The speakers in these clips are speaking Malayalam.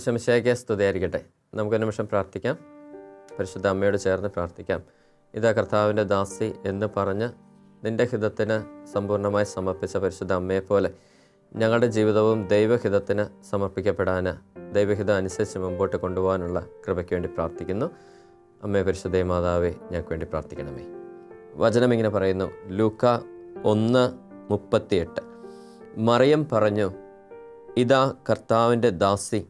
ഈശോമിശിയാക്കിയ സ്തുതിയായിരിക്കട്ടെ നമുക്ക് നിമിഷം പ്രാർത്ഥിക്കാം. പരിശുദ്ധ അമ്മയോട് ചേർന്ന് പ്രാർത്ഥിക്കാം. ഇതാ കർത്താവിന്റെ ദാസി എന്ന് പറഞ്ഞ് നിന്റെ ഹിതത്തിന് സമ്പൂർണമായി സമർപ്പിച്ച പരിശുദ്ധ അമ്മയെ പോലെ ഞങ്ങളുടെ ജീവിതവും ദൈവഹിതത്തിന് സമർപ്പിക്കപ്പെടാൻ ദൈവഹിതം അനുസരിച്ച് മുമ്പോട്ട് കൊണ്ടുപോകാനുള്ള കൃപയ്ക്ക് വേണ്ടി പ്രാർത്ഥിക്കുന്നു. അമ്മയെ പരിശുദ്ധ മാതാവേ ഞങ്ങൾക്ക് വേണ്ടി പ്രാർത്ഥിക്കണമേ. വചനം ഇങ്ങനെ പറയുന്നു. ലൂക്ക ഒന്ന് മുപ്പത്തിയെട്ട്. മറിയം പറഞ്ഞു ഇതാ കർത്താവിന്റെ ദാസി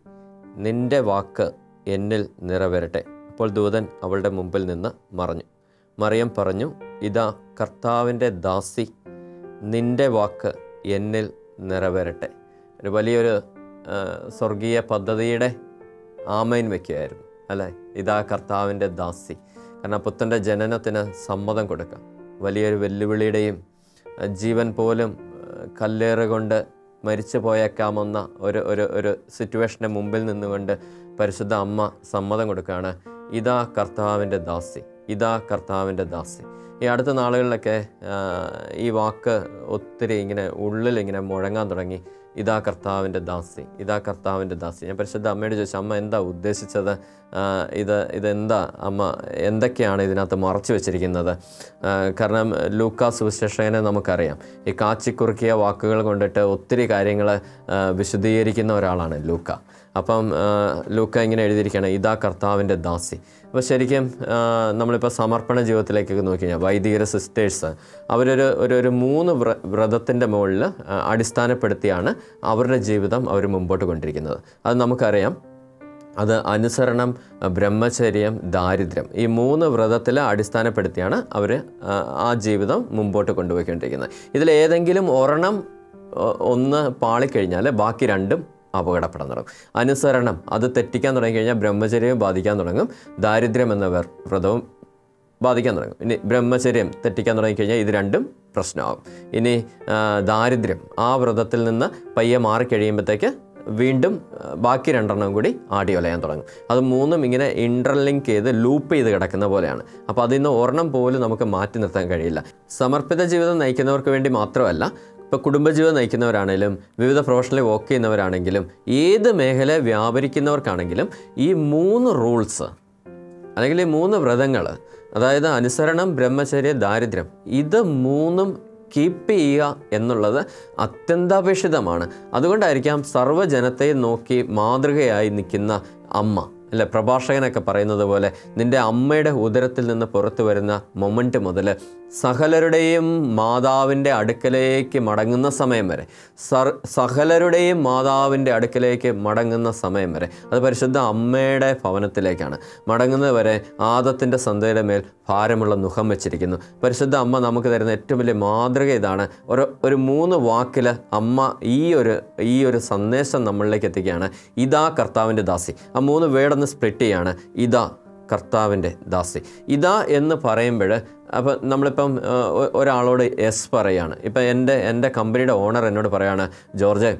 നിന്റെ വാക്ക് എന്നിൽ നിറവേറട്ടെ. അപ്പോൾ ദൂതൻ അവളുടെ മുമ്പിൽ നിന്ന് മറഞ്ഞു. മറിയം പറഞ്ഞു ഇതാ കർത്താവിന്റെ ദാസി നിന്റെ വാക്ക് എന്നിൽ നിറവേറട്ടെ. ഒരു വലിയൊരു സ്വർഗീയ പദ്ധതിയുടെ ആമയിൻ വയ്ക്കുകയായിരുന്നു അല്ലേ? ഇതാ കർത്താവിന്റെ ദാസി. കാരണം പുത്തന്റെ ജനനത്തിന് സമ്മതം കൊടുക്കാം. വലിയൊരു വെല്ലുവിളിയുടെയും ജീവൻ പോലും കല്ലേറുകൊണ്ട് കല്ലേറ് കൊണ്ട് മരിച്ചു പോയേക്കാമെന്ന ഒരു ഒരു ഒരു സിറ്റുവേഷന്റെ മുമ്പിൽ നിന്നുകൊണ്ട് പരിശുദ്ധ അമ്മ സമ്മതം കൊടുക്കുകയാണ്. ഇതാ കർത്താവിന്റെ ദാസി. ഇതാ കർത്താവിന്റെ ദാസി. ഈ അടുത്ത നാളുകളിലൊക്കെ ഈ വാക്ക് ഒത്തിരി ഇങ്ങനെ ഉള്ളിൽ ഇങ്ങനെ മുഴങ്ങാൻ തുടങ്ങി. ഇതാ കർത്താവിന്റെ ദാസി ഇതാ കർത്താവിന്റെ ദാസി. ഞാൻ പരിശുദ്ധ അമ്മയോട് ചോദിച്ചു അമ്മ എന്താ ഉദ്ദേശിച്ചത്? ഇത് ഇതെന്താ? അമ്മ എന്തൊക്കെയാണ് ഇതിനകത്ത് മറച്ചു വെച്ചിരിക്കുന്നത്? കാരണം ലൂക്കാ സുവിശേഷകനെ നമുക്കറിയാം. ഈ കാച്ചിക്കുറുക്കിയ വാക്കുകൾ കൊണ്ടിട്ട് ഒത്തിരി കാര്യങ്ങൾ വിശദീകരിക്കുന്ന ഒരാളാണ് ലൂക്ക. അപ്പം ലൂക്ക ഇങ്ങനെ എഴുതിയിരിക്കുകയാണ് ഇതാ കർത്താവിന്റെ ദാസി. അപ്പോൾ ശരിക്കും നമ്മളിപ്പോൾ സമർപ്പണ ജീവിതത്തിലേക്കൊക്കെ നോക്കി കഴിഞ്ഞാൽ വൈദികര സിസ്റ്റേഴ്സ് അവരൊരു ഒരു ഒരു മൂന്ന് വ്ര വ്രതത്തിന്റെ മുകളിൽ അടിസ്ഥാനപ്പെടുത്തിയാണ് അവരുടെ ജീവിതം അവർ മുമ്പോട്ട് കൊണ്ടിരിക്കുന്നത്. അത് നമുക്കറിയാം അത് അനുസരണം ബ്രഹ്മചര്യം ദാരിദ്ര്യം ഈ മൂന്ന് വ്രതത്തിൽ അടിസ്ഥാനപ്പെടുത്തിയാണ് അവർ ആ ജീവിതം മുമ്പോട്ട് കൊണ്ടുപോയിക്കൊണ്ടിരിക്കുന്നത്. ഇതിലേതെങ്കിലും ഒരെണ്ണം ഒന്ന് പാളിക്കഴിഞ്ഞാൽ ബാക്കി രണ്ടും അപകടപ്പെടാൻ തുടങ്ങും. അനുസരണം അത് തെറ്റിക്കാൻ തുടങ്ങിക്കഴിഞ്ഞാൽ ബ്രഹ്മചര്യം ബാധിക്കാൻ തുടങ്ങും. ദാരിദ്ര്യം എന്ന വ്ര- വ്രതവും ബാധിക്കാൻ തുടങ്ങും. ഇനി ബ്രഹ്മചര്യം തെറ്റിക്കാൻ തുടങ്ങിക്കഴിഞ്ഞാൽ ഇത് രണ്ടും പ്രശ്നമാകും. ഇനി ദാരിദ്ര്യം ആ വ്രതത്തിൽ നിന്ന് പയ്യെ മാറിക്കഴിയുമ്പോഴത്തേക്ക് വീണ്ടും ബാക്കി രണ്ടെണ്ണം കൂടി ആടി ഒലയാൻ തുടങ്ങും. അത് മൂന്നും ഇങ്ങനെ ഇന്റർലിങ്ക് ചെയ്ത് ലൂപ്പ് ചെയ്ത് കിടക്കുന്ന പോലെയാണ്. അപ്പോൾ അതിൽ നിന്ന് ഒരെണ്ണം പോലും നമുക്ക് മാറ്റി നിർത്താൻ കഴിയില്ല. സമർപ്പിത ജീവിതം നയിക്കുന്നവർക്ക് വേണ്ടി മാത്രമല്ല ഇപ്പോൾ കുടുംബജീവിതം നയിക്കുന്നവരാണെങ്കിലും വിവിധ പ്രൊഫഷണലി വർക്ക് ചെയ്യുന്നവരാണെങ്കിലും ഏത് മേഖല വ്യാപരിക്കുന്നവർക്കാണെങ്കിലും ഈ മൂന്ന് റൂൾസ് അല്ലെങ്കിൽ ഈ മൂന്ന് വ്രതങ്ങൾ അതായത് അനുസരണം ബ്രഹ്മചര്യ ദാരിദ്ര്യം ഇത് മൂന്നും കീപ്പ് ചെയ്യുക എന്നുള്ളത് അത്യന്താപേക്ഷിതമാണ്. അതുകൊണ്ടായിരിക്കാം സർവജനത്തെ നോക്കി മാതൃകയായി നിൽക്കുന്ന അമ്മ. അല്ലെ പ്രഭാഷകനൊക്കെ പറയുന്നത് പോലെ നിന്റെ അമ്മയുടെ ഉദരത്തിൽ നിന്ന് പുറത്തു വരുന്ന മൊമെന്റ് മുതൽ സകലരുടെയും മാതാവിന്റെ അടുക്കലേക്ക് മടങ്ങുന്ന സമയം വരെ. സർ സകലരുടെയും മാതാവിന്റെ അടുക്കലേക്ക് മടങ്ങുന്ന സമയം വരെ. അത് പരിശുദ്ധ അമ്മയുടെ ഭവനത്തിലേക്കാണ്. മടങ്ങുന്നത് വരെ ആദത്തിന്റെ സന്തയുടെ മേൽ ഭാരമുള്ള മുഖം വെച്ചിരിക്കുന്നു. പരിശുദ്ധ അമ്മ നമുക്ക് തരുന്ന ഏറ്റവും വലിയ മാതൃക ഇതാണ്. ഒരു ഒരു മൂന്ന് വാക്കിൽ അമ്മ ഈ ഒരു ഈ ഒരു സന്ദേശം നമ്മളിലേക്ക് എത്തിക്കുകയാണ്. ഇതാ കർത്താവിന്റെ ദാസി. ആ മൂന്ന് വേർഡൊന്ന് സ്പ്ലിറ്റ് ചെയ്യാണ്. ഇതാ കർത്താവിന്റെ ദാസി. ഇതാ എന്ന് പറയുമ്പോൾ അപ്പോൾ നമ്മളിപ്പം ഒരാളോട് എസ് പറയുകയാണ് ഇപ്പം എന്റെ എന്റെ കമ്പനിയുടെ ഓണർ എന്നോട് പറയാണ് ജോർജ്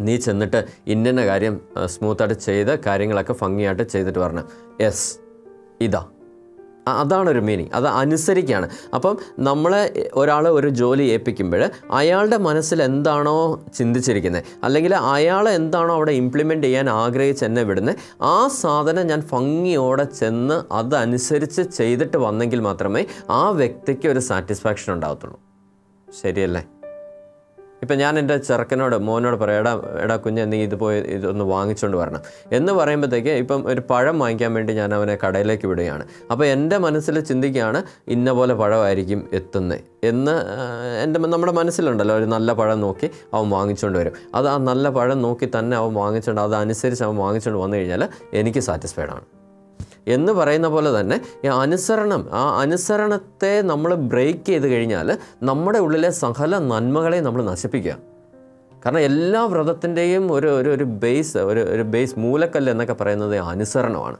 നീ ചെന്നിട്ട് ഇന്ന കാര്യം സ്മൂത്തായിട്ട് ചെയ്ത് കാര്യങ്ങളൊക്കെ ഭംഗിയായിട്ട് ചെയ്തിട്ട് പറഞ്ഞു എസ് ഇതാ. അതാണ് ഒരു മീനിങ് അത് അനുസരിക്കുകയാണ് അപ്പം നമ്മളെ ഒരാൾ ഒരു ജോലി ഏൽപ്പിക്കുമ്പോൾ അയാളുടെ മനസ്സിൽ എന്താണോ ചിന്തിച്ചിരിക്കുന്നത് അല്ലെങ്കിൽ അയാൾ എന്താണോ അവിടെ ഇംപ്ലിമെന്റ് ചെയ്യാൻ ആഗ്രഹിച്ച് എന്നെ വിടുന്നത് ആ സാധനം ഞാൻ ഭംഗിയോടെ ചെന്ന് അതനുസരിച്ച് ചെയ്തിട്ട് വന്നെങ്കിൽ മാത്രമേ ആ വ്യക്തിക്ക് ഒരു സാറ്റിസ്ഫാക്ഷൻ ഉണ്ടാകത്തുള്ളൂ ശരിയല്ലേ? ഇപ്പം ഞാൻ എന്റെ ചെറുക്കനോട് മോനോട് പറയാം എടാ എടാ കുഞ്ഞ് നീ ഇത് പോയി ഇതൊന്ന് വാങ്ങിച്ചുകൊണ്ട് വരണം. എന്ന് പറയുമ്പോഴത്തേക്ക് ഇപ്പം ഒരു പഴം വാങ്ങിക്കാൻ വേണ്ടി ഞാൻ അവനെ കടയിലേക്ക് വിടുകയാണ്. അപ്പോൾ എന്റെ മനസ്സിൽ ചിന്തിക്കുകയാണ് ഇന്ന പോലെ പഴമായിരിക്കും എത്തുന്നത് എന്ന് എന്റെ നമ്മുടെ മനസ്സിലുണ്ടല്ലോ ഒരു നല്ല പഴം നോക്കി അവൻ വാങ്ങിച്ചുകൊണ്ട് വരും. അത് ആ നല്ല പഴം നോക്കി തന്നെ അവൻ വാങ്ങിച്ചുകൊണ്ട് അതനുസരിച്ച് അവൻ വാങ്ങിച്ചുകൊണ്ട് വന്നു കഴിഞ്ഞാൽ എനിക്ക് സാറ്റിസ്ഫൈഡ് ആണ്. എന്ന് പറയുന്ന പോലെ തന്നെ ഈ അനുസരണം ആ അനുസരണത്തെ നമ്മൾ ബ്രേക്ക് ചെയ്ത് കഴിഞ്ഞാൽ നമ്മുടെ ഉള്ളിലെ സകല നന്മകളെ നമ്മൾ നശിപ്പിക്കുക. കാരണം എല്ലാ വ്രതത്തിന്റെയും ഒരു ഒരു ഒരു ബേസ് ഒരു ഒരു ബേസ് മൂലക്കല്ല് എന്നൊക്കെ പറയുന്നത് അനുസരണമാണ്.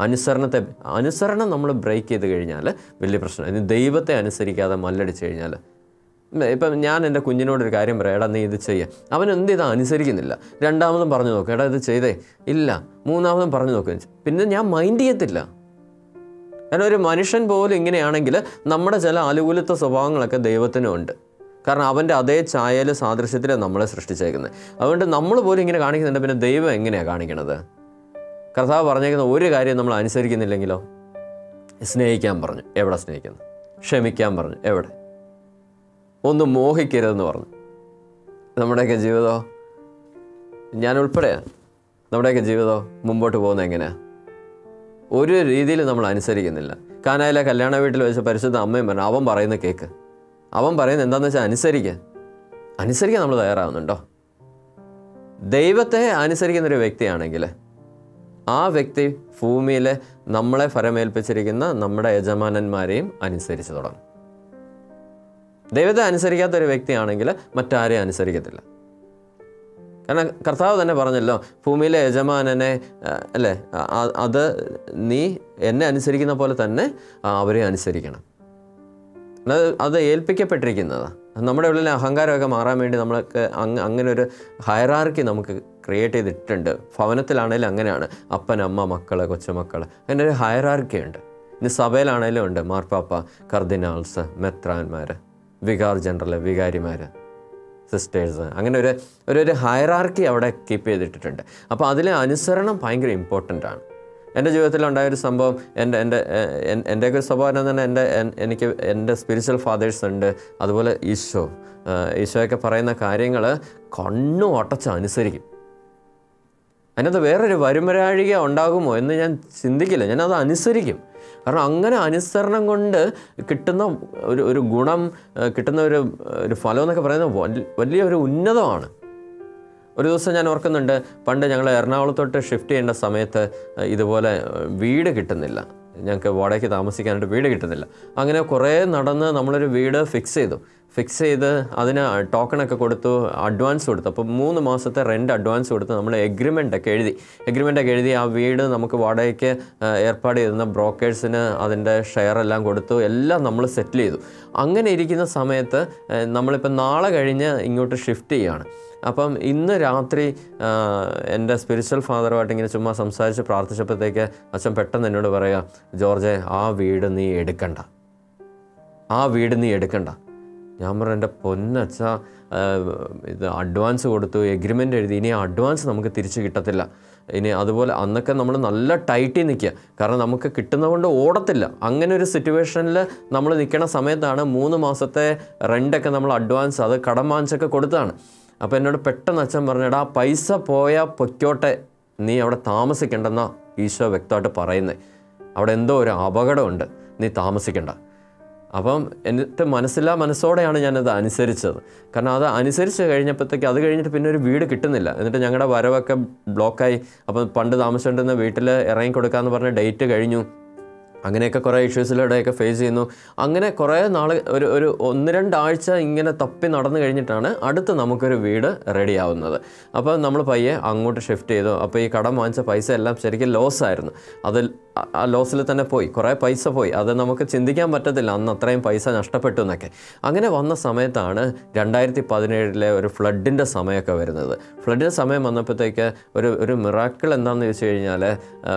അനുസരണത്തെ അനുസരണം നമ്മൾ ബ്രേക്ക് ചെയ്ത് കഴിഞ്ഞാൽ വലിയ പ്രശ്നം. ദൈവത്തെ അനുസരിക്കാതെ മല്ലടിച്ച് കഴിഞ്ഞാൽ ഇപ്പം ഞാൻ എന്റെ കുഞ്ഞിനോടൊരു കാര്യം പറയാം. എടാ നീ ഇത് ചെയ്യുക അവൻ എന്ത് ചെയ്താൽ അനുസരിക്കുന്നില്ല. രണ്ടാമതും പറഞ്ഞു നോക്ക്. എടാ ഇത് ചെയ്തേ. ഇല്ല. മൂന്നാമതും പറഞ്ഞു നോക്ക്. പിന്നെ ഞാൻ മൈൻഡ് ചെയ്യത്തില്ല. കാരണം ഒരു മനുഷ്യൻ പോലും ഇങ്ങനെയാണെങ്കിൽ നമ്മുടെ ചില അനുകൂലത്വ സ്വഭാവങ്ങളൊക്കെ ദൈവത്തിനും ഉണ്ട്. കാരണം അവന്റെ അതേ ചായയിൽ സാദൃശ്യത്തിൽ നമ്മളെ സൃഷ്ടിച്ചേക്കുന്നത്. അതുകൊണ്ട് നമ്മൾ പോലും ഇങ്ങനെ കാണിക്കുന്നുണ്ട്. പിന്നെ ദൈവം എങ്ങനെയാണ് കാണിക്കണത്? കർത്താവ് പറഞ്ഞേക്കുന്ന ഒരു കാര്യം നമ്മൾ അനുസരിക്കുന്നില്ലെങ്കിലോ? സ്നേഹിക്കാൻ പറഞ്ഞു. എവിടെ സ്നേഹിക്കുന്നു? ക്ഷമിക്കാൻ പറഞ്ഞു. എവിടെ? ഒന്ന് മോഹിക്കരുതെന്ന് പറഞ്ഞു. നമ്മുടെയൊക്കെ ജീവിതമോ ഞാൻ ഉൾപ്പെടെ നമ്മുടെയൊക്കെ ജീവിതമോ മുമ്പോട്ട് പോകുന്നത് എങ്ങനെയാണ് ഒരു രീതിയിൽ നമ്മൾ അനുസരിക്കുന്നില്ല. കാനായിലെ കല്യാണ വീട്ടിൽ വെച്ച് പരിശുദ്ധ അമ്മയും പറഞ്ഞു അവൻ പറയുന്ന കേക്ക്. അവൻ പറയുന്നത് എന്താണെന്ന് വെച്ചാൽ അനുസരിക്കുക അനുസരിക്കാൻ നമ്മൾ തയ്യാറാവുന്നുണ്ടോ? ദൈവത്തെ അനുസരിക്കുന്ന ഒരു വ്യക്തിയാണെങ്കിൽ ആ വ്യക്തി ഭൂമിയിലെ നമ്മളെ ഫലമേൽപ്പിച്ചിരിക്കുന്ന നമ്മുടെ യജമാനന്മാരെയും അനുസരിച്ച് തുടങ്ങും. ദൈവത്തെ അനുസരിക്കാത്ത ഒരു വ്യക്തിയാണെങ്കിൽ മറ്റാരെയും അനുസരിക്കത്തില്ല. കാരണം കർത്താവ് തന്നെ പറഞ്ഞല്ലോ ഭൂമിയിലെ യജമാനനെ അല്ലേ അത് നീ എന്നെ അനുസരിക്കുന്ന പോലെ തന്നെ അവരെ അനുസരിക്കണം. അത് അത് ഏൽപ്പിക്കപ്പെട്ടിരിക്കുന്നതാണ് നമ്മുടെ ഉള്ളിലെ അഹങ്കാരമൊക്കെ മാറാൻ വേണ്ടി നമ്മൾക്ക് അങ്ങ് അങ്ങനെ ഒരു ഹയറാർക്കി നമുക്ക് ക്രിയേറ്റ് ചെയ്തിട്ടുണ്ട്. ഭവനത്തിലാണേലും അങ്ങനെയാണ്. അപ്പൻ അമ്മ മക്കൾ കൊച്ചുമക്കൾ അങ്ങനെ ഒരു ഹയറാർക്കി ഉണ്ട് ഇനി സഭയിലാണേലും ഉണ്ട് മാർപ്പാപ്പ കർദിനാൾസ് മെത്രാന്മാർ വികാർ ജനറൽ വികാരിമാർ സിസ്റ്റേഴ്സ് അങ്ങനെ ഒരു ഒരു ഒരു ഹയറാർക്കി അവിടെ കീപ്പ് ചെയ്തിട്ടിട്ടുണ്ട്. അപ്പോൾ അതിലെ അനുസരണം ഭയങ്കര ഇമ്പോർട്ടന്റ് ആണ്. എന്റെ ജീവിതത്തിൽ ഉണ്ടായ ഒരു സംഭവം എന്റെ എന്റെ എന്റെയൊക്കെ ഒരു സ്വഭാവം തന്നെ എന്റെ എനിക്ക് എന്റെ സ്പിരിച്വൽ ഫാദേഴ്സ് ഉണ്ട്. അതുപോലെ ഈശോ ഈശോയൊക്കെ പറയുന്ന കാര്യങ്ങൾ കണ്ണു ഒട്ടച്ച് അനുസരിക്കും. അതിനകത്ത് വേറൊരു വരുമരാഴിക ഉണ്ടാകുമോ എന്ന് ഞാൻ ചിന്തിക്കില്ല. ഞാനത് അനുസരിക്കും. കാരണം അങ്ങനെ അനുസരണം കൊണ്ട് കിട്ടുന്ന ഒരു ഒരു ഗുണം കിട്ടുന്ന ഒരു ഒരു ഫലം എന്നൊക്കെ പറയുന്നത് വലിയ ഒരു ഉന്നതമാണ്. ഒരു ദിവസം ഞാൻ ഓർക്കുന്നുണ്ട് പണ്ട് ഞങ്ങൾ എറണാകുളത്തോട്ട് ഷിഫ്റ്റ് ചെയ്യേണ്ട സമയത്ത് ഇതുപോലെ വീട് കിട്ടുന്നില്ല. ഞങ്ങൾക്ക് വാടകയ്ക്ക് താമസിക്കാനായിട്ട് വീട് കിട്ടുന്നില്ല. അങ്ങനെ കുറേ നടന്ന് നമ്മളൊരു വീട് ഫിക്സ് ചെയ്തു. ഫിക്സ് ചെയ്ത് അതിന് ടോക്കണൊക്കെ കൊടുത്തു അഡ്വാൻസ് കൊടുത്തു. അപ്പോൾ മൂന്ന് മാസത്തെ റെന്റ് അഡ്വാൻസ് കൊടുത്ത് നമ്മൾ എഗ്രിമെന്റ് ഒക്കെ എഴുതി. എഗ്രിമെന്റ് ഒക്കെ എഴുതി ആ വീട് നമുക്ക് വാടകയ്ക്ക് ഏർപ്പാട് ചെയ്യുന്ന ബ്രോക്കേഴ്സിന് അതിന്റെ ഷെയർ എല്ലാം കൊടുത്തു. എല്ലാം നമ്മൾ സെറ്റിൽ ചെയ്തു. അങ്ങനെ ഇരിക്കുന്ന സമയത്ത് നമ്മളിപ്പോൾ നാളെ കഴിഞ്ഞ് ഇങ്ങോട്ട് ഷിഫ്റ്റ് ചെയ്യുകയാണ് അപ്പം ഇന്ന് രാത്രി എന്റെ സ്പിരിച്വൽ ഫാദറുമായിട്ട് ഇങ്ങനെ ചുമ്മാ സംസാരിച്ച് പ്രാർത്ഥിച്ചപ്പോഴത്തേക്ക് അച്ഛൻ പെട്ടെന്ന് എന്നോട് പറയുക ജോർജെ ആ വീട് നീ എടുക്കണ്ട. ആ വീട് നീ എടുക്കണ്ട. ഞാൻ പറഞ്ഞു എന്റെ പൊന്നച്ച ഇത് അഡ്വാൻസ് കൊടുത്തു എഗ്രിമെന്റ് എഴുതി. ഇനി അഡ്വാൻസ് നമുക്ക് തിരിച്ച് കിട്ടത്തില്ല. ഇനി അതുപോലെ അന്നൊക്കെ നമ്മൾ നല്ല ടൈറ്റിൽ നിൽക്കുക. കാരണം നമുക്ക് കിട്ടുന്നത് കൊണ്ട് ഓടത്തില്ല. അങ്ങനെ ഒരു സിറ്റുവേഷനിൽ നമ്മൾ നിൽക്കണ സമയത്താണ് മൂന്ന് മാസത്തെ റെന്റൊക്കെ നമ്മൾ അഡ്വാൻസ് അത് കടം വാങ്ങിച്ചൊക്കെ കൊടുത്തതാണ്. അപ്പോൾ എന്നോട് പെട്ടെന്ന് അച്ഛൻ പറഞ്ഞിടാ പൈസ പോയാൽ പൊയ്ക്കോട്ടെ. നീ അവിടെ താമസിക്കണ്ടെന്നാ ഈശോ വ്യക്തമായിട്ട് പറയുന്നത് അവിടെ എന്തോ ഒരു അപകടമുണ്ട്. നീ താമസിക്കണ്ട. അപ്പം എന്നിട്ട് മനസ്സില്ലാ മനസ്സോടെയാണ് ഞാനത് അനുസരിച്ചത്. കാരണം അത് അനുസരിച്ച് കഴിഞ്ഞപ്പോഴത്തേക്ക് അത് കഴിഞ്ഞിട്ട് പിന്നെ ഒരു വീട് കിട്ടുന്നില്ല. എന്നിട്ട് ഞങ്ങളുടെ വരവൊക്കെ ബ്ലോക്കായി. അപ്പം പണ്ട് താമസിച്ചുകൊണ്ടിരുന്ന വീട്ടിൽ ഇറങ്ങി കൊടുക്കാമെന്ന് പറഞ്ഞ ഡേറ്റ് കഴിഞ്ഞു. അങ്ങനെയൊക്കെ കുറേ ഇഷ്യൂസിലൂടെയൊക്കെ ഫേസ് ചെയ്യുന്നു. അങ്ങനെ കുറേ നാൾ ഒരു ഒരു ഒന്ന് രണ്ടാഴ്ച ഇങ്ങനെ തപ്പി നടന്നു കഴിഞ്ഞിട്ടാണ് അടുത്ത് നമുക്കൊരു വീട് റെഡി ആവുന്നത്. അപ്പോൾ നമ്മൾ പയ്യെ അങ്ങോട്ട് ഷിഫ്റ്റ് ചെയ്തു. അപ്പോൾ ഈ കടം വാങ്ങിച്ച പൈസ എല്ലാം ശരിക്കും ലോസ് ആയിരുന്നു. അതിൽ ആ- ലോസിൽ തന്നെ പോയി. കുറേ പൈസ പോയി. അത് നമുക്ക് ചിന്തിക്കാൻ പറ്റത്തില്ല. അന്ന് അത്രയും പൈസ നഷ്ടപ്പെട്ടു എന്നൊക്കെ. അങ്ങനെ വന്ന സമയത്താണ് രണ്ടായിരത്തി പതിനേഴിലെ ഒരു ഫ്ലഡിന്റെ സമയമൊക്കെ വരുന്നത്. ഫ്ലഡിന്റെ സമയം വന്നപ്പോഴത്തേക്ക് ഒരു ഒരു മിറാക്കിൾ എന്താണെന്ന് ചോദിച്ചു കഴിഞ്ഞാൽ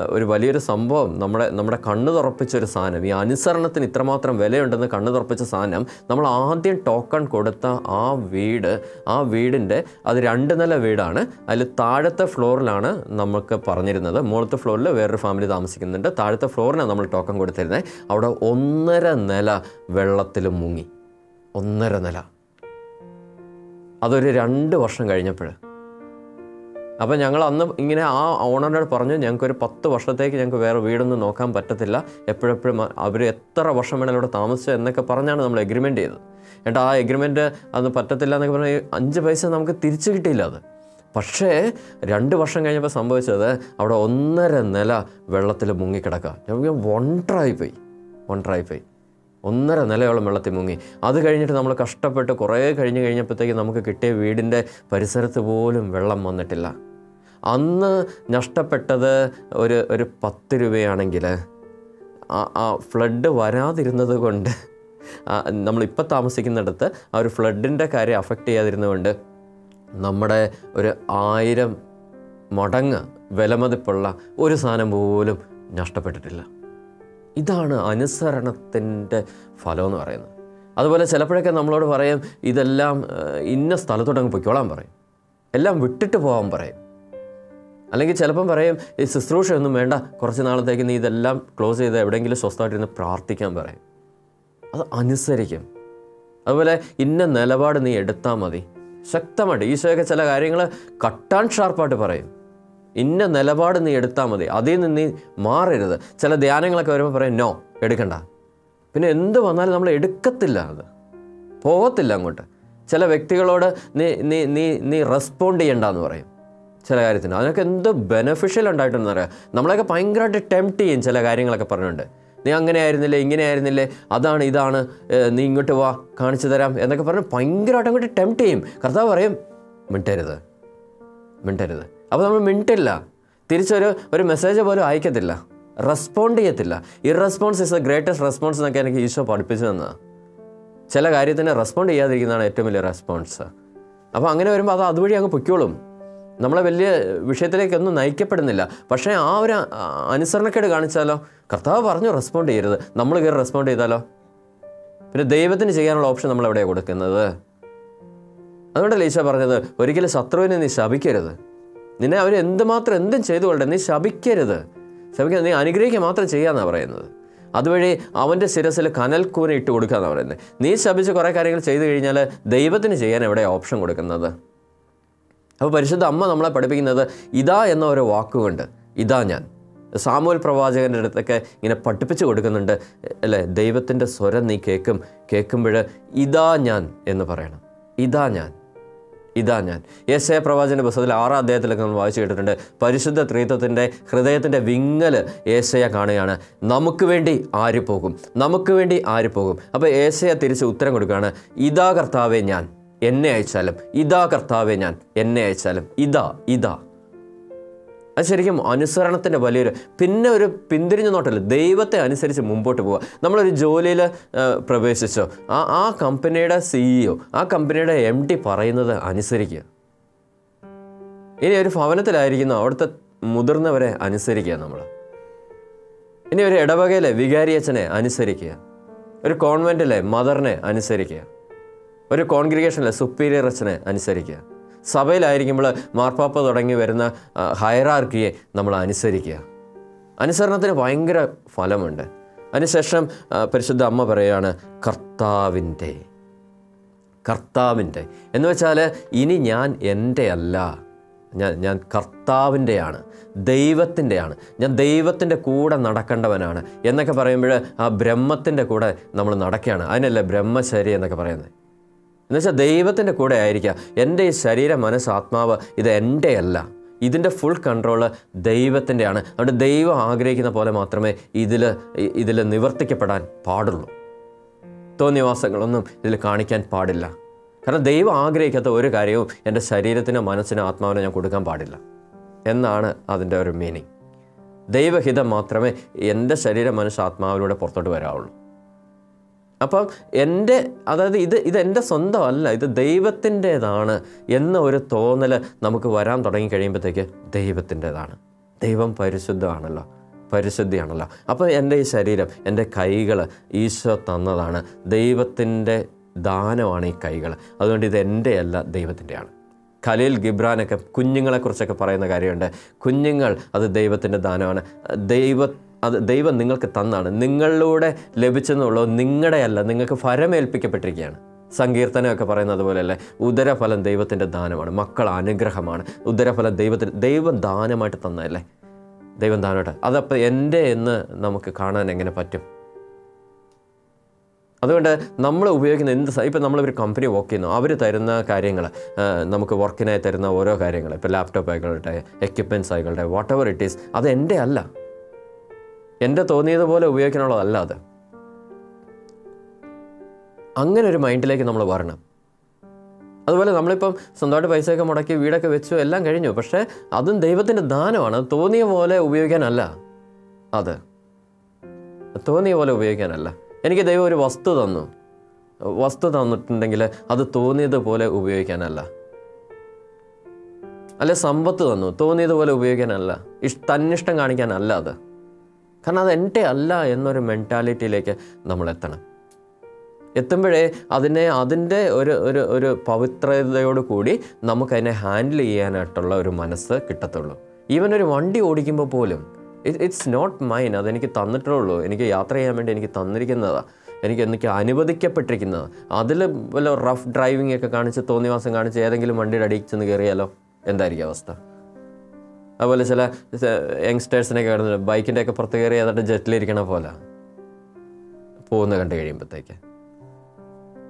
ഒരു വലിയൊരു സംഭവം നമ്മുടെ നമ്മുടെ കണ്ണ് തുറപ്പിച്ചൊരു സാധനം. ഈ അനുസരണത്തിന് ഇത്രമാത്രം വിലയുണ്ടെന്ന് കണ്ണു തുറപ്പിച്ച സാധനം നമ്മൾ ആദ്യം ടോക്കൺ കൊടുത്ത ആ വീട് ആ വീടിന്റെ അത് രണ്ട് നില വീടാണ്. അതിൽ താഴത്തെ ഫ്ലോറിലാണ് നമുക്ക് പറഞ്ഞിരുന്നത്. മുകളത്തെ ഫ്ലോറിൽ വേറൊരു ഫാമിലി താമസിക്കുന്നുണ്ട്. താഴത്തെ ഫ്ലോറിനാണ് നമ്മൾ ടോക്കൺ കൊടുത്തിരുന്നത് അവിടെ ഒന്നര നില വെള്ളത്തിൽ മുങ്ങി. ഒന്നര നില. അതൊരു രണ്ട് വർഷം കഴിഞ്ഞപ്പോൾ അപ്പോൾ ഞങ്ങൾ അന്ന് ഇങ്ങനെ ആ ഓണറിനോട് പറഞ്ഞു ഞങ്ങൾക്കൊരു പത്ത് വർഷത്തേക്ക് ഞങ്ങൾക്ക് വേറെ വീടൊന്നും നോക്കാൻ പറ്റത്തില്ല. എപ്പോഴെപ്പോഴും അവർ എത്ര വർഷം വേണേലും ഇവിടെ താമസിച്ചു എന്നൊക്കെ പറഞ്ഞാണ് നമ്മൾ എഗ്രിമെന്റ് ചെയ്തത്. എന്നിട്ട് ആ എഗ്രിമെന്റ് അത് പറ്റത്തില്ല എന്നൊക്കെ പറഞ്ഞാൽ അഞ്ച് പൈസ നമുക്ക് തിരിച്ചു കിട്ടിയില്ല അത്. പക്ഷേ രണ്ട് വർഷം കഴിഞ്ഞപ്പോൾ സംഭവിച്ചത് അവിടെ ഒന്നര നില വെള്ളത്തിൽ മുങ്ങിക്കിടക്കുക വണ്ടറായിപ്പോയി വണ്ടറായിപ്പോയി ഒന്നര നിലയോളം വെള്ളത്തിൽ മുങ്ങി. അത് കഴിഞ്ഞിട്ട് നമ്മൾ കഷ്ടപ്പെട്ട് കുറേ കഴിഞ്ഞ് കഴിഞ്ഞപ്പോഴത്തേക്ക് നമുക്ക് കിട്ടിയ വീടിന്റെ പരിസരത്ത് പോലും വെള്ളം വന്നിട്ടില്ല. അന്ന് നഷ്ടപ്പെട്ടത് ഒരു ഒരു പത്ത് രൂപയാണെങ്കിൽ ആ ഫ്ലഡ് വരാതിരുന്നത് കൊണ്ട് നമ്മളിപ്പോൾ താമസിക്കുന്നിടത്ത് ആ ഒരു ഫ്ലഡിന്റെ കാര്യം അഫക്റ്റ് ചെയ്യാതിരുന്നതുകൊണ്ട് നമ്മുടെ ഒരു ആയിരം മടങ്ങ് വിലമതിപ്പുള്ള ഒരു സാധനം പോലും നഷ്ടപ്പെട്ടിട്ടില്ല. ഇതാണ് അനുസരണത്തിന്റെ ഫലം എന്ന് പറയുന്നത്. അതുപോലെ ചിലപ്പോഴൊക്കെ നമ്മളോട് പറയും ഇതെല്ലാം ഇന്ന സ്ഥലത്തോട്ടങ്ങ് പൊയ്ക്കോളാൻ പറയും. എല്ലാം വിട്ടിട്ട് പോകാൻ പറയും. അല്ലെങ്കിൽ ചിലപ്പം പറയും ഈ ശുശ്രൂഷയൊന്നും വേണ്ട കുറച്ച് നാളത്തേക്ക് നീ ഇതെല്ലാം ക്ലോസ് ചെയ്ത് എവിടെയെങ്കിലും സ്വസ്ഥമായിട്ടിരുന്ന് പ്രാർത്ഥിക്കാൻ പറയും. അത് അനുസരിക്കും. അതുപോലെ ഇന്ന നിലപാട് നീ എടുത്താൽ മതി. ശക്തമായിട്ട് ഈശോയൊക്കെ ചില കാര്യങ്ങൾ കട്ടാൻ ഷാർപ്പായിട്ട് പറയും. ഇന്ന നിലപാട് നീ എടുത്താൽ മതി. അതിൽ നിന്ന് നീ മാറരുത്. ചില ധ്യാനങ്ങളൊക്കെ വരുമ്പോൾ പറയും നോ എടുക്കണ്ട. പിന്നെ എന്ത് വന്നാലും നമ്മൾ എടുക്കത്തില്ല അത്. പോകത്തില്ല അങ്ങോട്ട്. ചില വ്യക്തികളോട് നീ നീ നീ നീ റെസ്പോണ്ട് ചെയ്യണ്ടെന്ന് പറയും. ചില കാര്യത്തിന്. അതിനൊക്കെ എന്ത് ബെനഫിഷ്യൽ ഉണ്ടായിട്ടുണ്ടെന്ന് പറയാം നമ്മളെയൊക്കെ ഭയങ്കരമായിട്ട് ടെംപ്റ്റ് ചെയ്യും ചില കാര്യങ്ങളൊക്കെ പറഞ്ഞുകൊണ്ട്. നീ അങ്ങനെ ആയിരുന്നില്ലേ ഇങ്ങനെ ആയിരുന്നില്ലേ അതാണ് ഇതാണ് നീ ഇങ്ങോട്ട് വാ കാണിച്ചു തരാം എന്നൊക്കെ പറഞ്ഞ് ഭയങ്കരമായിട്ട് അങ്ങോട്ട് ടെംപ്റ്റ് ചെയ്യും. കർത്താവ് പറയും മിണ്ടരുത്. മിണ്ടരുത്. അപ്പോൾ നമ്മൾ മിണ്ടില്ല. തിരിച്ചൊരു ഒരു മെസ്സേജ് പോലും അയക്കത്തില്ല. റെസ്പോണ്ട് ചെയ്യത്തില്ല. Response is the greatest response എന്നൊക്കെ എനിക്ക് ഈശോ പഠിപ്പിച്ചു തന്നതാണ് ചില കാര്യത്തിന് റെസ്പോണ്ട് ചെയ്യാതിരിക്കുന്നതാണ് ഏറ്റവും വലിയ റെസ്പോൺസ് അപ്പോൾ അങ്ങനെ വരുമ്പോൾ അത് അതുവഴി അങ്ങ് പൊയ്ക്കോളും. നമ്മളെ വലിയ വിഷയത്തിലേക്കൊന്നും നയിക്കപ്പെടുന്നില്ല. പക്ഷേ ആ ഒരു അനുസരണക്കേട് കാണിച്ചാലോ? കർത്താവ് പറഞ്ഞു റെസ്പോണ്ട് ചെയ്യരുത്. നമ്മൾ കയറി റെസ്പോണ്ട് ചെയ്താലോ? പിന്നെ ദൈവത്തിന് ചെയ്യാനുള്ള ഓപ്ഷൻ നമ്മൾ എവിടെയാണ് കൊടുക്കുന്നത്? അതുകൊണ്ടല്ലേ ഈശോ പറഞ്ഞത് ഒരിക്കലും ശത്രുവിനെ നീ ശപിക്കരുത്. നിന്നെ അവർ എന്തുമാത്രം എന്തും ചെയ്തു നീ ശപിക്കരുത്. ശപിക്കാൻ നീ അനുഗ്രഹിക്കുക മാത്രം ചെയ്യാന്നാണ് പറയുന്നത്. അതുവഴി അവന്റെ ശിരസിൽ കനൽക്കൂന ഇട്ട് കൊടുക്കുക എന്നാണ് പറയുന്നത്. നീ ശപിച്ച് കുറേ കാര്യങ്ങൾ ചെയ്തു കഴിഞ്ഞാൽ ദൈവത്തിന് ചെയ്യാൻ എവിടെ ഓപ്ഷൻ കൊടുക്കുന്നത്? അപ്പോൾ പരിശുദ്ധ അമ്മ നമ്മളെ പഠിപ്പിക്കുന്നത് ഇതാ എന്ന ഒരു വാക്കുകൊണ്ട് ഇതാ ഞാൻ. സാമൂൽ പ്രവാചകന്റെ അടുത്തൊക്കെ ഇങ്ങനെ പഠിപ്പിച്ചു കൊടുക്കുന്നുണ്ട്. അല്ലേ ദൈവത്തിന്റെ സ്വരം നീ കേൾക്കും കേൾക്കുമ്പോൾ ഇതാ ഞാൻ എന്ന് പറയണം. ഇതാ ഞാൻ. ഇതാ ഞാൻ. യേശയ പ്രവാചന്റെ പുസ്തകത്തിൽ ആറാം അദ്ദേഹത്തിലൊക്കെ നമ്മൾ വായിച്ചു കേട്ടിട്ടുണ്ട്. പരിശുദ്ധ ത്രീത്വത്തിന്റെ ഹൃദയത്തിന്റെ വിങ്ങൽ ഏശയ കാണുകയാണ്. നമുക്ക് വേണ്ടി ആര് പോകും? നമുക്ക് വേണ്ടി ആര് പോകും? അപ്പോൾ ഏശയ തിരിച്ച് ഉത്തരം കൊടുക്കുകയാണ്. ഇതാ കർത്താവേ ഞാൻ എന്നെ അയച്ചാലും. ഇതാ കർത്താവേ ഞാൻ എന്നെ അയച്ചാലും. ഇതാ ഇതാ. അത് ശരിക്കും അനുസരണത്തിന്റെ വലിയൊരു പിന്നെ ഒരു പിന്തിരിഞ്ഞു നോട്ടല്ല? ദൈവത്തെ അനുസരിച്ച് മുമ്പോട്ട് പോവുക. നമ്മളൊരു ജോലിയിൽ പ്രവേശിച്ചോ ആ ആ കമ്പനിയുടെ സിഇഒ ആ കമ്പനിയുടെ എം ഡി പറയുന്നത് അനുസരിക്കുക. ഇനി ഒരു ഭവനത്തിലായിരിക്കുന്ന അവിടുത്തെ മുതിർന്നവരെ അനുസരിക്കുക നമ്മൾ ഇനി ഒരു ഇടവകയിലെ വികാരിയച്ഛനെ അനുസരിക്കുക. ഒരു കോൺവെന്റിലെ മദറിനെ അനുസരിക്കുക. ഒരു കോൺഗ്രിഗേഷനിലെ സുപ്പീരിയർ അച്ഛനെ അനുസരിക്കുക. സഭയിലായിരിക്കുമ്പോൾ മാർപ്പാപ്പ തുടങ്ങി വരുന്ന ഹയറാർക്കിയെ നമ്മൾ അനുസരിക്കുക. അനുസരണത്തിന് ഭയങ്കര ഫലമുണ്ട്. അതിനുശേഷം പരിശുദ്ധ അമ്മ പറയുകയാണ് കർത്താവിന്റെ കർത്താവിന്റെ. എന്ന് വെച്ചാൽ ഇനി ഞാൻ എന്റെ അല്ല ഞാൻ ഞാൻ കർത്താവിന്റെയാണ് ദൈവത്തിന്റെയാണ്. ഞാൻ ദൈവത്തിന്റെ കൂടെ നടക്കേണ്ടവനാണ്. എന്നൊക്കെ പറയുമ്പോൾ ആ ബ്രഹ്മത്തിന്റെ കൂടെ നമ്മൾ നടക്കുകയാണ്. അതിനല്ലേ ബ്രഹ്മചരി എന്നൊക്കെ പറയുന്നത്. എന്നുവെച്ചാൽ ദൈവത്തിന്റെ കൂടെ ആയിരിക്കുക എന്റെ ഈ ശരീര മനസ്സ് ആത്മാവ് ഇത് എന്റെ അല്ല ഇതിന്റെ ഫുൾ കൺട്രോൾ ദൈവത്തിന്റെയാണ്. അതുകൊണ്ട് ദൈവം ആഗ്രഹിക്കുന്ന പോലെ മാത്രമേ ഇതിൽ ഇതിൽ നിവർത്തിക്കപ്പെടാൻ പാടുള്ളൂ. തോന്നിവാസങ്ങളൊന്നും ഇതിൽ കാണിക്കാൻ പാടില്ല. കാരണം ദൈവം ആഗ്രഹിക്കാത്ത ഒരു കാര്യവും എന്റെ ശരീരത്തിനോ മനസ്സിനോ ആത്മാവിനോ ഞാൻ കൊടുക്കാൻ പാടില്ല. എന്നാണ് അതിന്റെ ഒരു മീനിങ് ദൈവഹിതം മാത്രമേ എന്റെ ശരീരം മനസ്സ് ആത്മാവിലൂടെ പുറത്തോട്ട് വരാവുള്ളൂ. അപ്പം എന്റെ അതായത് ഇത് ഇത് എന്റെ സ്വന്തമല്ല ഇത് ദൈവത്തിന്റേതാണ് എന്ന ഒരു തോന്നൽ നമുക്ക് വരാൻ തുടങ്ങി കഴിയുമ്പോഴത്തേക്ക് ദൈവത്തിന്റേതാണ്. ദൈവം പരിശുദ്ധമാണല്ലോ പരിശുദ്ധിയാണല്ലോ. അപ്പോൾ എന്റെ ഈ ശരീരം എന്റെ കൈകൾ ഈശോ തന്നതാണ്. ദൈവത്തിന്റെ ദാനമാണ് ഈ കൈകൾ അതുകൊണ്ട് ഇത് എന്റെ അല്ല ദൈവത്തിന്റെയാണ്. ഖലീൽ ഗിബ്രാനൊക്കെ കുഞ്ഞുങ്ങളെക്കുറിച്ചൊക്കെ പറയുന്ന കാര്യമുണ്ട്. കുഞ്ഞുങ്ങൾ അത് ദൈവത്തിന്റെ ദാനമാണ്. ദൈവ അത് ദൈവം നിങ്ങൾക്ക് തന്നാണ്. നിങ്ങളിലൂടെ ലഭിച്ചെന്നുള്ളത് നിങ്ങളുടെ അല്ല നിങ്ങൾക്ക് ഫലമേൽപ്പിക്കപ്പെട്ടിരിക്കുകയാണ് സങ്കീർത്തനമൊക്കെ പറയുന്നത് പോലെയല്ലേ ഉദരഫലം ദൈവത്തിന്റെ ദാനമാണ് മക്കൾ അനുഗ്രഹമാണ്. ഉദരഫലം ദൈവത്തിന് ദൈവം ദാനമായിട്ട് തന്നതല്ലേ? ദൈവം ദാനമായിട്ട്. അതപ്പോൾ എന്റെ എന്ന് നമുക്ക് കാണാൻ എങ്ങനെ പറ്റും? അതുകൊണ്ട് നമ്മൾ ഉപയോഗിക്കുന്ന എന്ത് ഇപ്പം നമ്മളൊരു കമ്പനി വർക്ക് ചെയ്യുന്നു അവർ തരുന്ന കാര്യങ്ങൾ നമുക്ക് വർക്കിനായി തരുന്ന ഓരോ കാര്യങ്ങൾ ഇപ്പോൾ ലാപ്ടോപ്പ് ആയിക്കോട്ടെ എക്യുപ്മെന്റ്സ് ആയിക്കോട്ടെ വാട്ട് എവർ ഇറ്റ് ഈസ് അത് എന്റെ അല്ല. എന്റെ തോന്നിയതുപോലെ ഉപയോഗിക്കാനുള്ളതല്ല അത്. അങ്ങനെ ഒരു മൈൻഡിലേക്ക് നമ്മൾ വരണം. അതുപോലെ നമ്മളിപ്പം സ്വന്തമായിട്ട് പൈസയൊക്കെ മുടക്കി വീടൊക്കെ വെച്ചു എല്ലാം കഴിഞ്ഞു. പക്ഷേ അതും ദൈവത്തിന്റെ ദാനമാണ്. തോന്നിയ പോലെ ഉപയോഗിക്കാനല്ല അത്. തോന്നിയ പോലെ ഉപയോഗിക്കാനല്ല. എനിക്ക് ദൈവം ഒരു വസ്തു തന്നു. വസ്തു തന്നിട്ടുണ്ടെങ്കിൽ അത് തോന്നിയതുപോലെ ഉപയോഗിക്കാനല്ല. അല്ലെ സമ്പത്ത് തന്നു. തോന്നിയതുപോലെ ഉപയോഗിക്കാനല്ല. ഇഷ് തന്നിഷ്ടം കാണിക്കാനല്ല അത്. കാരണം അത് എന്റെ അല്ല എന്നൊരു മെന്റാലിറ്റിയിലേക്ക് നമ്മൾ എത്തണം എത്തുമ്പോഴേ അതിനെ അതിന്റെ ഒരു ഒരു ഒരു പവിത്രതയോട് കൂടി നമുക്കതിനെ ഹാൻഡിൽ ചെയ്യാനായിട്ടുള്ള ഒരു മനസ്സ് കിട്ടത്തുള്ളൂ. ഈവൻ ഒരു വണ്ടി ഓടിക്കുമ്പോൾ പോലും ഇറ്റ് ഇറ്റ്സ് നോട്ട് മൈൻ അതെനിക്ക് തന്നിട്ടുള്ളൂ. എനിക്ക് യാത്ര ചെയ്യാൻ വേണ്ടി എനിക്ക് തന്നിരിക്കുന്നതാണ് എനിക്ക് എനിക്ക് അനുവദിക്കപ്പെട്ടിരിക്കുന്നത്. അതിൽ വല്ല റഫ് ഡ്രൈവിംഗ് ഒക്കെ കാണിച്ച് തോന്നിവാസം കാണിച്ച് ഏതെങ്കിലും വണ്ടിയുടെ അടിയിൽ ചെന്ന് കയറിയാലോ? എന്തായിരിക്കും അവസ്ഥ? അതുപോലെ ചില യങ്സ്റ്റേഴ്സിനൊക്കെ കിടന്നിട്ട് ബൈക്കിന്റെ ഒക്കെ പുറത്ത് കയറി ഏതാണ്ട് ജെറ്റിലിരിക്കണ പോലെ പോകുന്ന കണ്ടു കഴിയുമ്പോഴത്തേക്ക്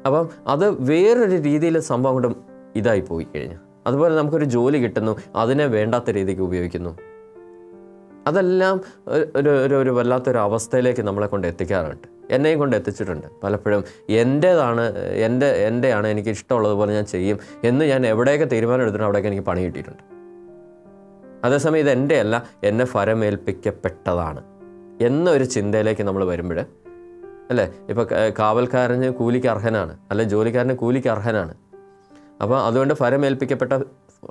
അപ്പം അത് വേറൊരു രീതിയിൽ സംഭവം കൊണ്ട് ഇതായി പോയി കഴിഞ്ഞു. അതുപോലെ നമുക്കൊരു ജോലി കിട്ടുന്നു അതിനെ വേണ്ടാത്ത രീതിക്ക് ഉപയോഗിക്കുന്നു. അതെല്ലാം ഒരു ഒരു ഒരു വല്ലാത്തൊരു അവസ്ഥയിലേക്ക് നമ്മളെ കൊണ്ട് എത്തിക്കാറുണ്ട്. എന്നെയും കൊണ്ട് എത്തിച്ചിട്ടുണ്ട്. പലപ്പോഴും എന്റേതാണ് എന്റെ എന്റെയാണ് എനിക്ക് ഇഷ്ടമുള്ളതുപോലെ ഞാൻ ചെയ്യും എന്ന് ഞാൻ എവിടെയൊക്കെ തീരുമാനം എടുത്തിട്ടുണ്ടോ അവിടെയൊക്കെ എനിക്ക് പണി കിട്ടിയിട്ടുണ്ട്. അതേസമയം ഇത് എന്റെ അല്ല എന്നെ ഫരമേൽപ്പിക്കപ്പെട്ടതാണ് എന്നൊരു ചിന്തയിലേക്ക് നമ്മൾ വരുമ്പോൾ അല്ലേ? ഇപ്പോൾ കാവൽക്കാരന് കൂലിക്ക് അർഹനാണ് അല്ലെ ജോലിക്കാരന് കൂലിക്ക് അർഹനാണ്. അപ്പോൾ അതുകൊണ്ട് ഫരമേൽപ്പിക്കപ്പെട്ട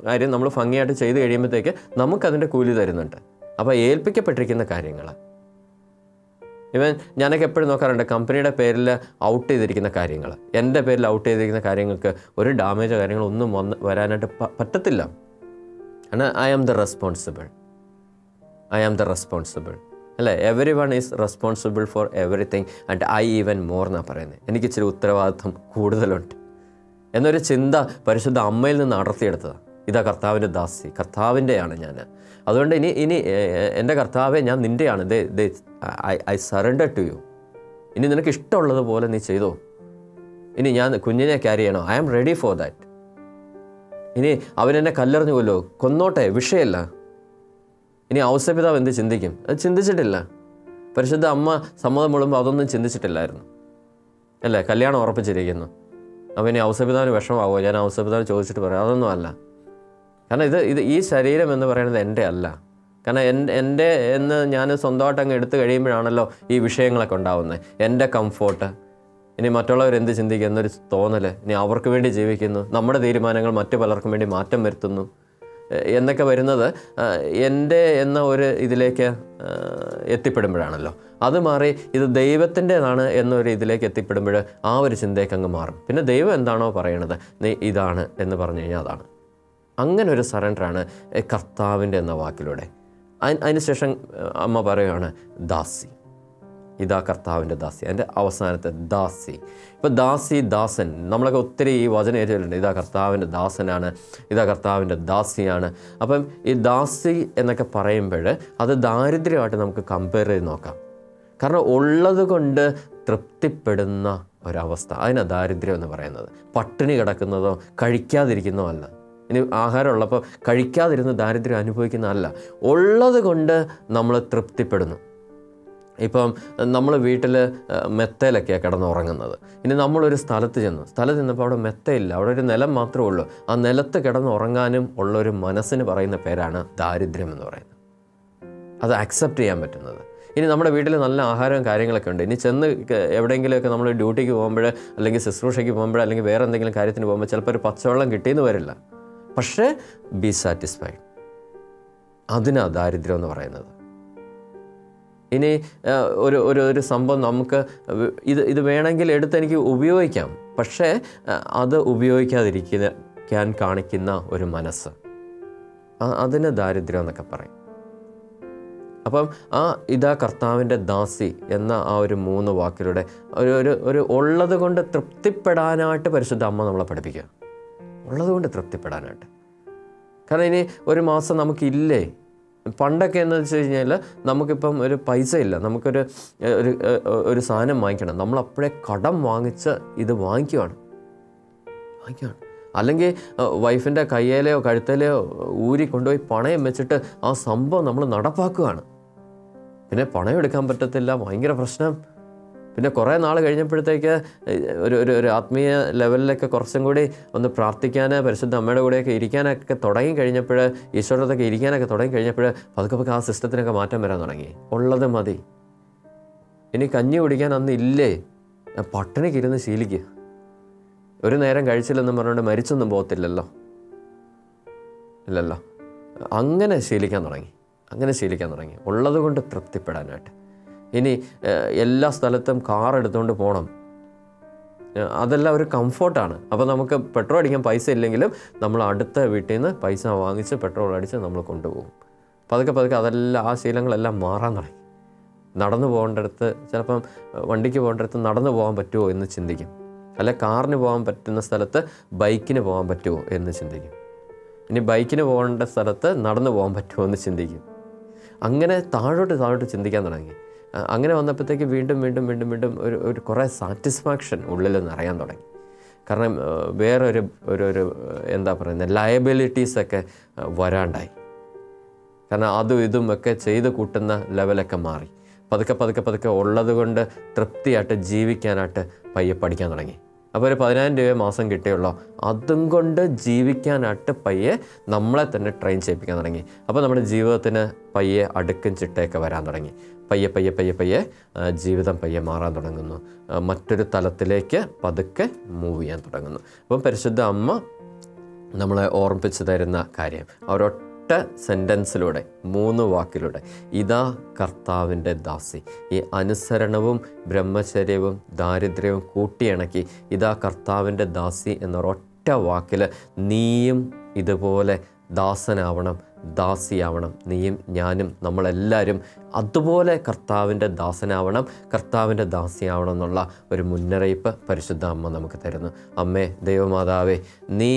കാര്യം നമ്മൾ ഭംഗിയായിട്ട് ചെയ്ത് കഴിയുമ്പോഴത്തേക്ക് നമുക്കതിന്റെ കൂലി തരുന്നുണ്ട്. അപ്പോൾ ഏൽപ്പിക്കപ്പെട്ടിരിക്കുന്ന കാര്യങ്ങൾ. ഇവൻ ഞാനൊക്കെ എപ്പോഴും നോക്കാറുണ്ട് കമ്പനിയുടെ പേരിൽ ഔട്ട് ചെയ്തിരിക്കുന്ന കാര്യങ്ങൾ. എന്റെ പേരിൽ ഔട്ട് ചെയ്തിരിക്കുന്ന കാര്യങ്ങൾക്ക് ഒരു ഡാമേജോ കാര്യങ്ങളോ ഒന്നും വന്ന് വരാനായിട്ട് പറ്റത്തില്ല. കാരണം I am the responsible I am the responsible അല്ലേ? Everyone is responsible for everything and I even more എന്നാണ് പറയുന്നത് എനിക്ക് ഇച്ചിരി ഉത്തരവാദിത്വം കൂടുതലുണ്ട്. എന്നൊരു ചിന്ത പരിശുദ്ധ അമ്മയിൽ നിന്ന് അടർത്തിയെടുത്തതാണ് ഇതാ കർത്താവിന്റെ ദാസി. കർത്താവിന്റെയാണ് ഞാൻ. അതുകൊണ്ട് ഇനി ഇനി എന്റെ കർത്താവെ ഞാൻ നിന്റെയാണ്. ദേ ദേ I I surrender to you ഇനി നിനക്ക് ഇഷ്ടമുള്ളതുപോലെ നീ ചെയ്തോ. ഇനി ഞാൻ കുഞ്ഞിനെ ക്യാരി ചെയ്യണോ? I am ready for that ഇനി അവനെന്നെ കല്ലെറിഞ്ഞു കൊല്ലോ കൊന്നോട്ടെ വിഷയമല്ല ഇനി ഔസപിതാവ് എന്ത് ചിന്തിക്കും? അത് ചിന്തിച്ചിട്ടില്ല. പരിശുദ്ധ അമ്മ സമ്മതം മുഴുമ്പോൾ അതൊന്നും ചിന്തിച്ചിട്ടില്ലായിരുന്നു. അല്ലേ? കല്യാണം ഉറപ്പിച്ചിരിക്കുന്നു. അപ്പോൾ ഇനി ഔസപിതാവിന് വിഷമാവോ ഞാൻ ഔസപിതാവ് ചോദിച്ചിട്ട് പറയാം. അതൊന്നും അല്ല. കാരണം ഇത് ഇത് ഈ ശരീരം എന്ന് പറയുന്നത് എന്റെ അല്ല. കാരണം എന്റെ എന്ന് ഞാൻ സ്വന്തമായിട്ട് അങ്ങ് എടുത്തു കഴിയുമ്പോഴാണല്ലോ ഈ വിഷയങ്ങളൊക്കെ ഉണ്ടാവുന്നത്. എന്റെ കംഫോർട്ട് ഇനി മറ്റുള്ളവർ എന്ത് ചിന്തിക്കുക എന്നൊരു തോന്നൽ ഇനി അവർക്ക് വേണ്ടി ജീവിക്കുന്നു. നമ്മുടെ തീരുമാനങ്ങൾ മറ്റു പലർക്കും വേണ്ടി മാറ്റം വരുത്തുന്നു. എന്നൊക്കെ വരുന്നത് എന്റെ എന്ന ഒരു ഇതിലേക്ക് എത്തിപ്പെടുമ്പോഴാണല്ലോ. അത് മാറി ഇത് ദൈവത്തിന്റെതാണ് എന്നൊരു ഇതിലേക്ക് എത്തിപ്പെടുമ്പോൾ ആ ഒരു ചിന്തയൊക്കെ അങ്ങ് മാറും. പിന്നെ ദൈവം എന്താണോ പറയണത്? നീ ഇതാണ് എന്ന് പറഞ്ഞു കഴിഞ്ഞാൽ അതാണ്. അങ്ങനെ ഒരു സറണ്ടറാണ് കർത്താവിന്റെ എന്ന വാക്കിലൂടെ. അതി- അതിനുശേഷം അമ്മ പറയുകയാണ് ദാസി. ഇതാ കർത്താവിന്റെ ദാസി അതിന്റെ അവസാനത്തെ ദാസി. ഇപ്പോൾ ദാസി ദാസൻ നമ്മളൊക്കെ ഒത്തിരി ഈ വചനം ഏറ്റവും ഇതാ കർത്താവിന്റെ ദാസനാണ് ഇതാ കർത്താവിന്റെ ദാസിയാണ്. അപ്പം ഈ ദാസി എന്നൊക്കെ പറയുമ്പോൾ അത് ദാരിദ്ര്യമായിട്ട് നമുക്ക് കമ്പയർ ചെയ്ത് നോക്കാം. കാരണം ഉള്ളത് കൊണ്ട് തൃപ്തിപ്പെടുന്ന ഒരവസ്ഥ. അതിനാ ദാരിദ്ര്യം എന്ന് പറയുന്നത്. പട്ടിണി കിടക്കുന്നതോ കഴിക്കാതിരിക്കുന്നതോ അല്ല. ഇനി ആഹാരം ഉള്ളപ്പോൾ കഴിക്കാതിരുന്ന് ദാരിദ്ര്യം അനുഭവിക്കുന്നതല്ല ഉള്ളത് കൊണ്ട് നമ്മൾ തൃപ്തിപ്പെടുന്നു. ഇപ്പം നമ്മൾ വീട്ടിൽ മെത്തയിലൊക്കെയാണ് കിടന്നുറങ്ങുന്നത്. ഇനി നമ്മളൊരു സ്ഥലത്ത് ചെന്നു. സ്ഥലത്ത് ചെന്നപ്പോൾ അവിടെ മെത്തയില്ല. അവിടെ ഒരു നിലം മാത്രമേ ഉള്ളൂ. ആ നിലത്ത് കിടന്നുറങ്ങാനും ഉള്ളൊരു മനസ്സിന് പറയുന്ന പേരാണ് ദാരിദ്ര്യം എന്ന് പറയുന്നത്. അത് അക്സെപ്റ്റ് ചെയ്യാൻ പറ്റുന്നത്. ഇനി നമ്മുടെ വീട്ടിൽ നല്ല ആഹാരവും കാര്യങ്ങളൊക്കെ ഉണ്ട്. ഇനി ചെന്ന് എവിടെയെങ്കിലുമൊക്കെ നമ്മൾ ഡ്യൂട്ടിക്ക് പോകുമ്പോൾ അല്ലെങ്കിൽ ശുശ്രൂഷയ്ക്ക് പോകുമ്പോൾ അല്ലെങ്കിൽ വേറെ എന്തെങ്കിലും കാര്യത്തിന് പോകുമ്പോൾ ചിലപ്പോൾ ഒരു പച്ചവെള്ളം കിട്ടിയെന്ന് വരില്ല. പക്ഷേ ബി സാറ്റിസ്ഫൈഡ് അതിനാണ് ദാരിദ്ര്യം എന്ന് പറയുന്നത്. ഇനി ഒരു ഒരു ഒരു സംഭവം നമുക്ക് ഇത് ഇത് വേണമെങ്കിൽ എടുത്ത് എനിക്ക് ഉപയോഗിക്കാം. പക്ഷേ അത് ഉപയോഗിക്കാതിരിക്കാൻ കാണിക്കുന്ന ഒരു മനസ്സ്. അതിന് ദാരിദ്ര്യം എന്നൊക്കെ പറയും. അപ്പം ആ ഇതാ കർത്താവിന്റെ ദാസി എന്ന ആ ഒരു മൂന്ന് വാക്കിലൂടെ ഒരു ഒരു ഒരു ഉള്ളത് കൊണ്ട് തൃപ്തിപ്പെടാനായിട്ട് പരിശുദ്ധ അമ്മ നമ്മളെ പഠിപ്പിക്കുക. ഉള്ളത് കൊണ്ട് തൃപ്തിപ്പെടാനായിട്ട്. കാരണം ഇനി ഒരു മാസം നമുക്കില്ലേ? പണ്ടൊക്കെ എന്ന് വെച്ച് കഴിഞ്ഞാൽ നമുക്കിപ്പം ഒരു പൈസ ഇല്ല. നമുക്കൊരു ഒരു ഒരു സാധനം വാങ്ങിക്കണം. നമ്മൾ അപ്പോഴേ കടം വാങ്ങിച്ച് ഇത് വാങ്ങിക്കുവാണ്. വാങ്ങിക്കുവാണ്. അല്ലെങ്കിൽ വൈഫിന്റെ കയ്യേലെയോ കഴുത്തേലെയോ ഊരി കൊണ്ടുപോയി പണയം വെച്ചിട്ട് ആ സംഭവം നമ്മൾ നടപ്പാക്കുകയാണ് പിന്നെ പണയം എടുക്കാൻ പറ്റത്തില്ല. ഭയങ്കര പ്രശ്നം. പിന്നെ കുറേ നാൾ കഴിഞ്ഞപ്പോഴത്തേക്ക് ഒരു ഒരു ഒരു ആത്മീയ ലെവലിലൊക്കെ കുറച്ചും കൂടി ഒന്ന് പ്രാർത്ഥിക്കാൻ പരിശുദ്ധ അമ്മയുടെ കൂടെയൊക്കെ ഇരിക്കാനൊക്കെ തുടങ്ങി കഴിഞ്ഞപ്പോൾ ഈശ്വരത്തൊക്കെ ഇരിക്കാനൊക്കെ തുടങ്ങി കഴിഞ്ഞപ്പോൾ പതുക്കെ പതുക്കെ ആ സിസ്റ്റത്തിനൊക്കെ മാറ്റം വരാൻ തുടങ്ങി. ഉള്ളത് മതി. ഇനി കഞ്ഞി കുടിക്കാൻ അന്ന് ഇല്ലേ? പട്ടിണിക്ക് ഇരുന്ന് ശീലിക്കുക ഒരു നേരം കഴിച്ചില്ലെന്നും പറഞ്ഞുകൊണ്ട് മരിച്ചൊന്നും പോകത്തില്ലല്ലോ. ഇല്ലല്ലോ. അങ്ങനെ ശീലിക്കാൻ തുടങ്ങി. അങ്ങനെ ശീലിക്കാൻ തുടങ്ങി. ഉള്ളത് കൊണ്ട് തൃപ്തിപ്പെടാനായിട്ട്. ഇനി എല്ലാ സ്ഥലത്തും കാർ എടുത്തുകൊണ്ട് പോകണം അതെല്ലാം ഒരു കംഫോർട്ടാണ്. അപ്പോൾ നമുക്ക് പെട്രോൾ അടിക്കാൻ പൈസ ഇല്ലെങ്കിലും നമ്മൾ അടുത്ത വീട്ടിൽ നിന്ന് പൈസ വാങ്ങിച്ച് പെട്രോൾ അടിച്ച് നമ്മൾ കൊണ്ടുപോകും. പതുക്കെ പതുക്കെ അതെല്ലാം ആ ശീലങ്ങളെല്ലാം മാറാൻ തുടങ്ങി. നടന്നു പോകേണ്ടടുത്ത് ചിലപ്പം വണ്ടിക്ക് പോകേണ്ടടുത്ത് നടന്നു പോകാൻ പറ്റുമോ എന്ന് ചിന്തിക്കും. അല്ലെ കാറിന് പോകാൻ പറ്റുന്ന സ്ഥലത്ത് ബൈക്കിന് പോകാൻ പറ്റുമോ എന്ന് ചിന്തിക്കും. ഇനി ബൈക്കിന് പോകേണ്ട സ്ഥലത്ത് നടന്നു പോകാൻ പറ്റുമോ എന്ന് ചിന്തിക്കും. അങ്ങനെ താഴോട്ട് താഴോട്ട് ചിന്തിക്കാൻ തുടങ്ങി. അങ്ങനെ വന്നപ്പോഴത്തേക്ക് വീണ്ടും വീണ്ടും വീണ്ടും വീണ്ടും ഒരു ഒരു കുറേ സാറ്റിസ്ഫാക്ഷൻ ഉള്ളിൽ നിറയാൻ തുടങ്ങി. കാരണം വേറൊരു ഒരു ഒരു എന്താ പറയുന്നത് ലയബിലിറ്റീസൊക്കെ വരാണ്ടായി. കാരണം അതും ഇതും ഒക്കെ ചെയ്ത് കൂട്ടുന്ന ലെവലൊക്കെ മാറി. പതുക്കെ പതുക്കെ പതുക്കെ ഉള്ളത് കൊണ്ട് തൃപ്തിയായിട്ട് ജീവിക്കാനായിട്ട് പയ്യെ പഠിക്കാൻ തുടങ്ങി. അപ്പോൾ ഒരു പതിനായിരം രൂപ മാസം കിട്ടിയുള്ളൂ. അതും കൊണ്ട് ജീവിക്കാനായിട്ട് പയ്യെ നമ്മളെ തന്നെ ട്രെയിൻ ചെയ്യിപ്പിക്കാൻ തുടങ്ങി. അപ്പോൾ നമ്മുടെ ജീവിതത്തിന് പയ്യെ അടുക്കും ചിട്ടയൊക്കെ വരാൻ തുടങ്ങി. പയ്യെ പയ്യെ പയ്യെ പയ്യെ ജീവിതം പയ്യെ മാറാൻ തുടങ്ങുന്നു. മറ്റൊരു തലത്തിലേക്ക് പതുക്കെ മൂവ് ചെയ്യാൻ തുടങ്ങുന്നു. അപ്പം പരിശുദ്ധ അമ്മ നമ്മളെ ഓർമ്മിപ്പിച്ച് തരുന്ന കാര്യം ഒരൊറ്റ സെന്റൻസിലൂടെ മൂന്ന് വാക്കിലൂടെ. ഇതാ കർത്താവിന്റെ ദാസി. ഈ അനുസരണവും ബ്രഹ്മചര്യവും ദാരിദ്ര്യവും കൂട്ടിയിണക്കി ഇതാ കർത്താവിന്റെ ദാസി എന്നൊരൊറ്റ വാക്കിൽ നീയും ഇതുപോലെ ദാസനാവണം ദാസിയാവണം. നീയും ഞാനും നമ്മളെല്ലാവരും അതുപോലെ കർത്താവിന്റെ ദാസനാവണം കർത്താവിന്റെ ദാസിയാവണം എന്നുള്ള ഒരു മുന്നറിയിപ്പ് പരിശുദ്ധ അമ്മ നമുക്ക് തരുന്നു. അമ്മേ ദൈവമാതാവേ നീ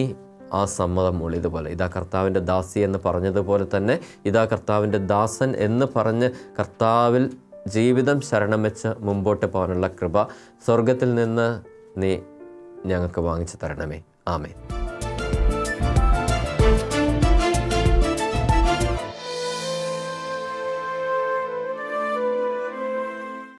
ആ സമ്മതം മൂളിയതുപോലെ ഇതാ കർത്താവിന്റെ ദാസി എന്ന് പറഞ്ഞതുപോലെ തന്നെ ഇതാ കർത്താവിന്റെ ദാസൻ എന്ന് പറഞ്ഞ് കർത്താവിൽ ജീവിതം ശരണം വെച്ച് മുമ്പോട്ട് പോകാനുള്ള കൃപ സ്വർഗത്തിൽ നിന്ന് നീ ഞങ്ങൾക്ക് വാങ്ങിച്ചു തരണമേ. ആമേ